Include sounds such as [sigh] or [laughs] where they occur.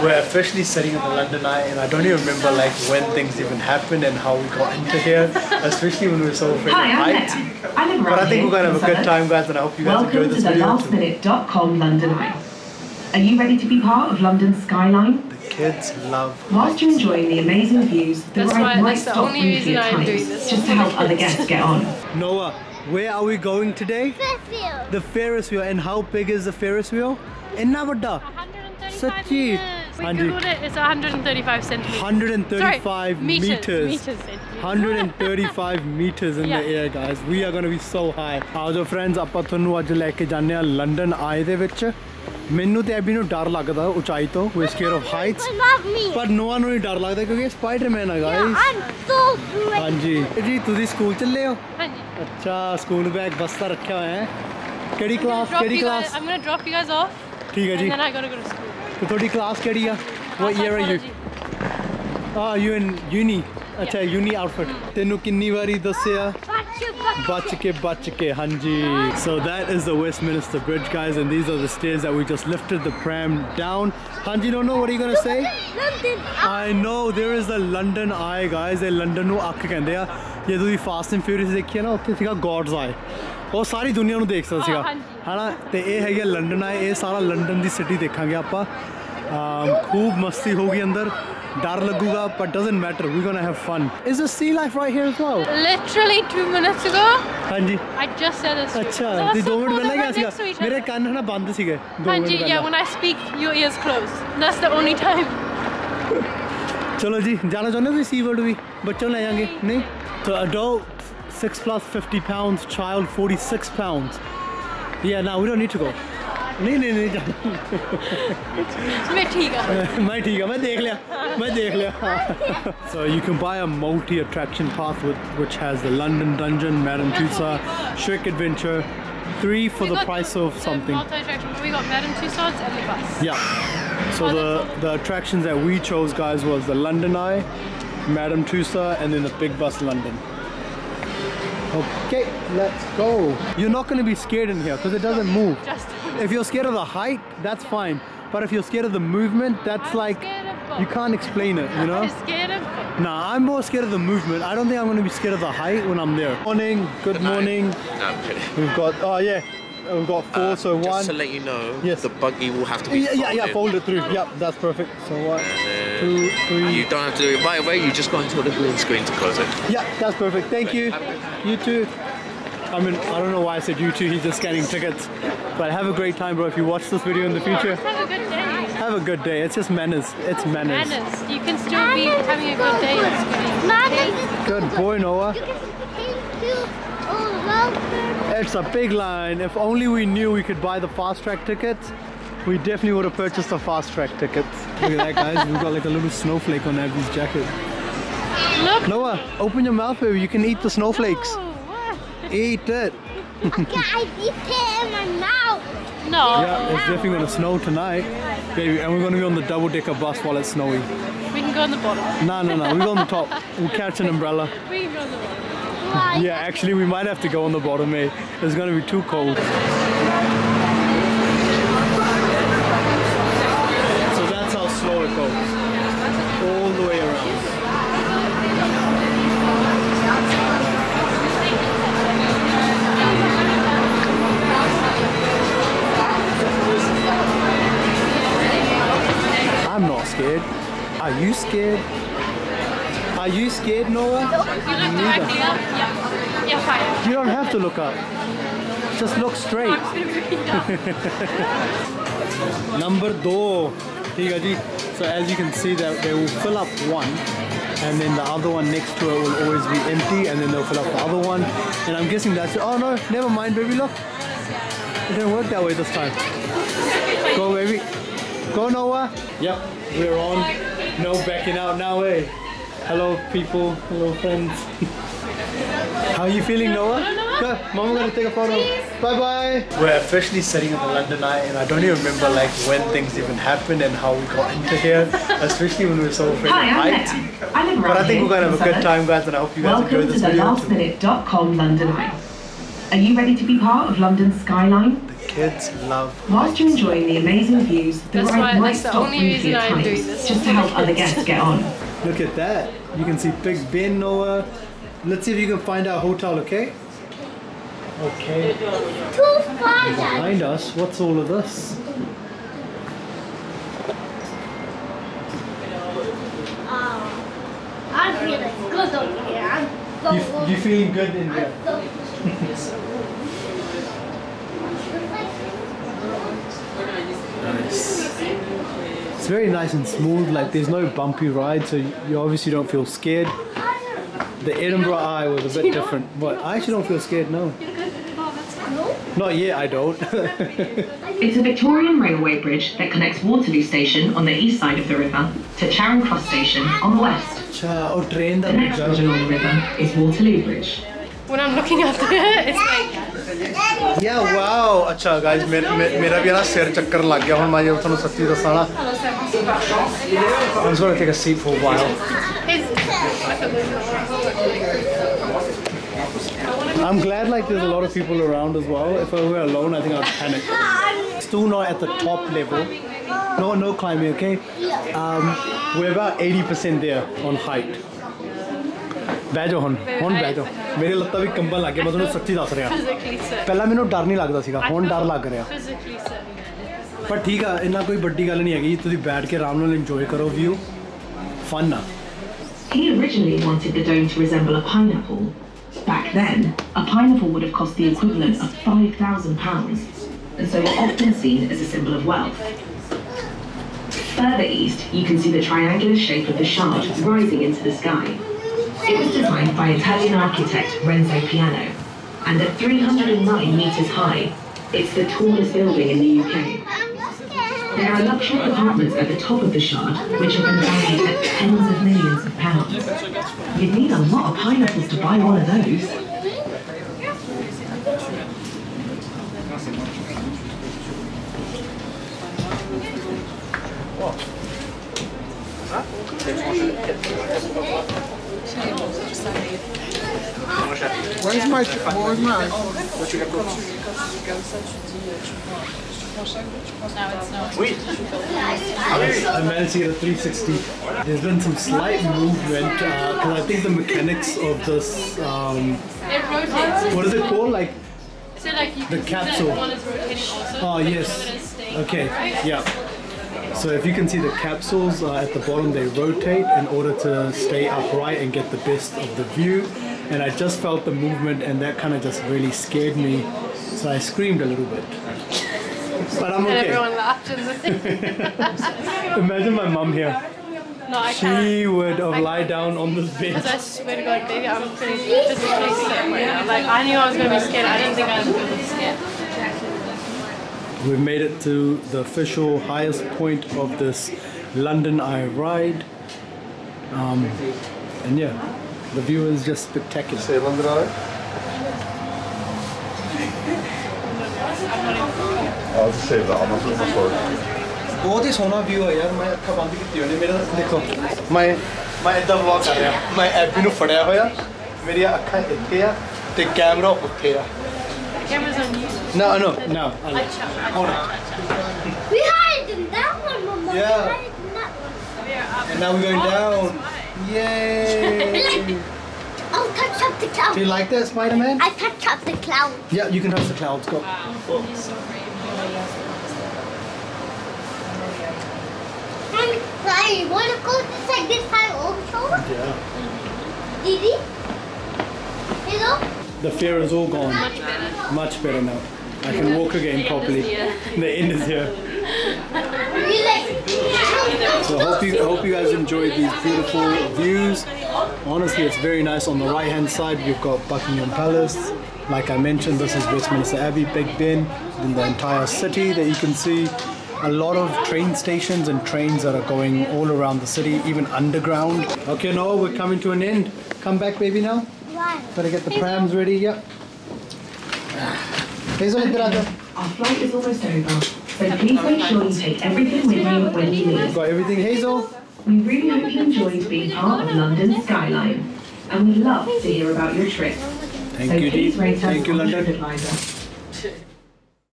we're officially setting up the London Eye, and I don't even remember like when things even happened and how we got into here, especially when we were so afraid Hi, of heights. I'm but I think we're gonna have a good time, guys, and I hope you guys Welcome enjoy this video. Welcome to thelastminute.com London Eye. Are you ready to be part of London's skyline? The kids love. Whilst you're enjoying the amazing views, the that's ride might stop briefly at times, just to help other guests get on. Noah, where are we going today? Ferris wheel. The Ferris wheel, and how big is the Ferris wheel? In Navada. 135 Sachi. meters. We ਹਾਂਜੀ। googled it. It's 135 centimeters. 135 Sorry, meters. meters. Meters. centimeters. 135 [laughs] meters in the Yeah. air guys we are going to be so high ਆਜੋ friends ਆਪਾਂ ਤੁਹਾਨੂੰ ਅੱਜ ਲੈ ਕੇ ਜਾਂਦੇ ਆ London ਆਏ ਦੇ ਵਿੱਚ ਮੈਨੂੰ ਤੇ ਐਬੀ ਨੂੰ ਡਰ ਲੱਗਦਾ ਉਚਾਈ ਤੋਂ ਵੀ scare of heights But not me. ਪਰ ਨੋਆ ਨੂੰ ਨਹੀਂ ਡਰ ਲੱਗਦਾ ਕਿਉਂਕਿ ਇਹ ਸਪਾਈਡਰਮੈਨ ਆ Yeah, guys I'm so great. ਹਾਂਜੀ ਜੀ ਤੁਸੀਂ ਸਕੂਲ ਚੱਲੇ ਹੋ ਹਾਂਜੀ। ਅੱਛਾ ਸਕੂਲ ਬੈਗ ਬਸਤਾ ਰੱਖਿਆ ਹੋਇਆ ਹੈ ਕਿਹੜੀ I'm gonna ਕਲਾਸ drop ਕਿਹੜੀ you guys- class I'm gonna drop you guys off. ਠੀਕ ਹੈ ਜੀ And then I gotta go to school. ਤੇ ਤੁਹਾਡੀ ਕਲਾਸ ਕਿਹੜੀ ਆ what year are you Psychology. ah you in uni ਅੱਛਾ uni outfit ਤੈਨੂੰ ਕਿੰਨੀ ਵਾਰੀ ਦੱਸਿਆ Gotcha, gotcha. ਬਚ ਕੇ ਬਚ ਕੇ ਹਾਂਜੀ so that is the Westminster Bridge guys and these are the stairs that we just lifted the pram down ਹਾਂਜੀ no no what are you gonna say London. I know there is a London Eye guys ਇਹ London ਨੂੰ ਅੱਖ ਕਹਿੰਦੇ ਆ ਜੇ ਤੁਸੀਂ fast and furious ਦੇਖੀਏ ਨਾ ਉੱਥੇ ਸੀਗਾ ਗੋਡਸ ਆਈ ਉਹ ਸਾਰੀ ਦੁਨੀਆ ਨੂੰ ਦੇਖ ਸਕਦਾ ਸੀਗਾ ਹਾਂਜੀ। ਹਨਾ ਤੇ ਇਹ ਹੈਗਾ ਲੰਡਨ ਆਏ ਇਹ ਸਾਰਾ ਲੰਡਨ ਦੀ ਸਿਟੀ ਦੇਖਾਂਗੇ ਆਪਾਂ ਅਮ ਖੂਬ ਮਸਤੀ ਹੋਊਗੀ ਅੰਦਰ ਡਰ ਲੱਗੂਗਾ but doesn't matter we're gonna have fun is the sea life right here as well Literally two minutes ago, ਹਾਂਜੀ I just said this. ਅੱਛਾ So ਤੇ that's 2 so ਮਿੰਟ cool, ਪਹਿਲਾਂ they're ਗਿਆ right ਸੀਗਾ next to each ਮੇਰੇ other. ਕੰਨ ਹਨਾ ਬੰਦ ਸੀਗੇ 2 ਮਿੰਟ Hanji, yeah, ਪਹਿਲਾਂ when I speak, your ears close. That's the only time. ਚਲੋ ਜੀ ਜਾਣਾ ਚਾਹੁੰਦੇ ਹੋ ਤੁਸੀਂ ਸੀ ਵਰਲਡ ਵੀ ਬੱਚੋਂ ਲੈ ਜਾਾਂਗੇ ਨਹੀਂ so adult 6 plus 50 pounds, child 46 pounds. Yeah, now we don't need to go. नहीं नहीं नहीं मैं ठीक हूँ। [laughs] मैं ठीक हूँ मैं देख लिया मैं देख [laughs] so you can buy a multi attraction path with, which has the London Dungeon, Madame Tussauds, Shrek Adventure three for we the price the, of something we got Madame Tussauds and the bus. Yeah. So the the attractions that we chose guys was the London Eye Madame Tussauds and then the Big Bus London. Okay, let's go. You're not going to be scared in here because it doesn't move. [laughs] Just. [laughs] If you're scared of the height, that's fine. But if you're scared of the movement, that's I'm like of you can't explain it. You know? I'm scared of. Nah, I'm more scared of the movement. I don't think I'm going to be scared of the height when I'm there. Morning. Good morning. No, I'm kidding. We've got oh yeah, we've got four. so Uh, Just one. to let you know, Yes. the buggy will have to be Yeah, yeah, yeah, folded. fold it through. Yep, that's perfect. So one, And two, then three. You don't have to do it right away. You just go into the green screen to close it. Yeah, that's perfect. Thank you. You too. I mean, I don't know why I said you too. He's just scanning tickets. But have a great time, bro. If you watch this video in the future, Have a good day. have a good day. It's just manners. It's manners. Manners. You can still be having a good day in school. Mama, Good boy, Noah. you can thank you. Oh, welcome. It's a big line. If only we knew we could buy the fast track ticket, we definitely would have purchased the fast track ticket. Look at that, guys. We've got like a little snowflake on Abby's jacket. Look. Noah, open your mouth, baby. You can eat the snowflakes. Oh, what? Eat it. Okay, I eat it in my mouth. No. Yeah, it's definitely gonna snow tonight, baby, and we're gonna be on the double decker bus while it's snowing. We can go on the bottom. No, no, no, we go on the top. We'll catch an umbrella. [laughs] We can go on the bottom. Yeah, actually, we might have to go on the bottom, mate. It's gonna be too cold. scared? Are you scared, Noah? You Neither. Yeah. Fine. You don't have to look up. Just look straight. [laughs] [laughs] Number two. So as you can see that they will fill up one and then the other one next to it will always be empty and then they'll fill up the other one and I'm guessing that's it. Oh no, never mind baby, look. It didn't work that way this time. [laughs] Go baby. Go Noah. Yep, we're on. No backing out now, eh? Hello people, hello friends. How are you feeling Noah? Go, Mama gonna take a photo. Bye bye. We're officially setting up the London Eye and I don't even remember like when things even happened and how we got into here, [laughs] especially when we were so afraid Hi, of I'm heights. Netta. I live around But I think we're gonna have a good time guys and I hope you guys enjoy Welcome to this the video lastminute.com London Eye. Are you ready to be part of London's skyline? The Kids love. Whilst you're enjoying the amazing views, the That's ride why- might stop only briefly reason at times, this. just to help other guests get on. Look at that. You can see Big Ben Noah. Let's see if you can find our hotel, okay? Okay. Too far. Behind us, what's all of this? Um, oh, I'm feeling good over here. I'm so You, good. you feeling good in here? [laughs] Nice. It's very nice and smooth, like there's no bumpy ride, so you obviously don't feel scared. The Edinburgh Eye was a bit different, but I actually don't feel scared, no. Oh, Not yet, I don't. [laughs] It's a Victorian railway bridge that connects Waterloo Station on the east side of the river to Charing Cross Station on the west. Cha, oh, train The that next bridge along the river is Waterloo Bridge. When I'm looking up [laughs] there, it's like Yeah, wow. अच्छा guys, मेरा मेरा भी ना सिर चक्कर लग गया ਹੁਣ ਮੈਂ ਜੇ ਤੁਹਾਨੂੰ ਸੱਚੀ ਦੱਸਾਂ ਨਾ I'm just gonna take a seat for a while. I'm glad like there's a lot of people around as well. If I were alone, I think I'd panic. Still not at the top level. No, no climbing, okay? Um, we're about 80% there on height. ਬਹਿ ਜਾਓ ਹੁਣ ਹੁਣ ਬਹਿ ਜਾਓ ਮੇਰੇ ਲੱਤਾਂ ਵੀ ਕੰਬਣ ਲੱਗ ਗਏ ਮੈਂ ਤੁਹਾਨੂੰ ਸੱਚੀ ਦੱਸ ਰਿਹਾ physically sick. ਪਹਿਲਾਂ ਮੈਨੂੰ ਡਰ ਨਹੀਂ ਲੱਗਦਾ ਸੀਗਾ ਹੁਣ ਡਰ ਲੱਗ ਰਿਹਾ Physically sick. ਪਰ ਠੀਕ ਆ ਇੰਨਾ ਕੋਈ ਵੱਡੀ ਗੱਲ ਨਹੀਂ ਹੈਗੀ ਤੁਸੀਂ ਬੈਠ ਕੇ ਆਰਾਮ ਨਾਲ ਇੰਜੋਏ ਕਰੋ ਵਿਊ ਫਨ ਆ He originally wanted the dome to resemble a pineapple. Back then, a pineapple would have cost the equivalent of £5,000, and so were often seen as a symbol of wealth. Further east, you can see the triangular shape of the shard rising into the sky. by Italian architect Renzo Piano, and at 309 metres high, it's the tallest building in the UK. There are luxury apartments at the top of the shard, which have been valued at tens of millions of pounds. You'd need a lot of pineapples to buy one of those. Where's my, where's my? I managed to get a 360. There's been some slight movement because I think the mechanics of this, um, what is it called? Like, So like The capsule. oh yes, the other is staying okay, yeah. So if you can see the capsules uh, at the bottom, they rotate in order to stay upright and get the best of the view. And I just felt the movement, and that kind of just really scared me. So I screamed a little bit. But I'm And okay. everyone laughed [laughs] Imagine my mum here. No, I can't. She would have lied down on this Because I bed. swear to God, baby, I'm feeling physically sick right now. Like, I knew I was going to be scared. I didn't think I was going to be scared. We've made it to the official highest point of this London Eye ride. Um, and yeah, the view is just spectacular. I'll just save that. I'm not doing my story. ਬਹੁਤ ਹੀ ਸੋਹਣਾ view ਹੈ ਯਾਰ ਮੈਂ ਅੱਖਾਂ ਬੰਦ ਕੀਤੀ ਹੋਣੀ ਮੇਰਾ ਦੇਖੋ ਮੈਂ ਮੈਂ ਇਦਾਂ ਵਲੌਗ ਕਰ ਰਿਹਾ ਮੈਂ ਐਪੀ ਨੂੰ ਫੜਿਆ ਹੋਇਆ ਮੇਰੀਆਂ ਅੱਖਾਂ ਇੱਥੇ ਆ ਤੇ ਕੈਮਰਾ ਉੱਥੇ ਆ Camera's on you. No, no, no. Acha, Hold acha, on. acha. We hide in that one, Mama. Yeah. We hide in that one. We are up. And now we're going down. Yay! [laughs] I'll touch up the Do you like that, Spider-Man? I touch up the cloud. Yeah, you can touch the clouds. Go. He's so brave. And I want to go just like this time also. Yeah. Didi? You know? The fear is all gone. Much better. Much better now. I can walk again properly. here. The end is here. We like. So I hope you hope you guys enjoyed these beautiful views. Honestly, it's very nice. On the right hand side, you've got Buckingham Palace. Like I mentioned, this is Westminster Abbey, Big Ben, then the entire city that you can see. A lot of train stations and trains that are going all around the city, even underground. Okay, no, we're coming to an end. Come back, baby, now. Why? Gotta get the prams ready. Yep. Hazel, idhar aa jao. Our flight is almost over, so please make sure you take everything with you when you leave. Got everything, Hazel? We really hope you enjoyed being part of London's skyline, and we'd love to hear about your trip. Thank so you, please rate us Thank you, on London. TripAdvisor